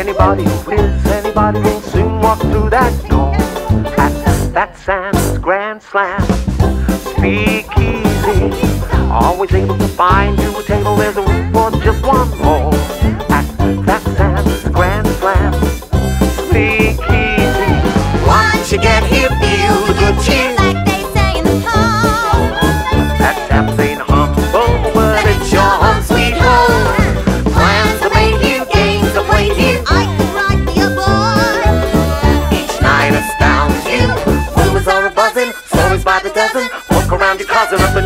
anybody who is, anybody will soon walk through that door. At Fat Sam's Grand Slam, speakeasy. Always able to find you a table, there's a room for just one more. by the dozen. Walk around your closet. up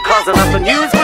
cause enough for news.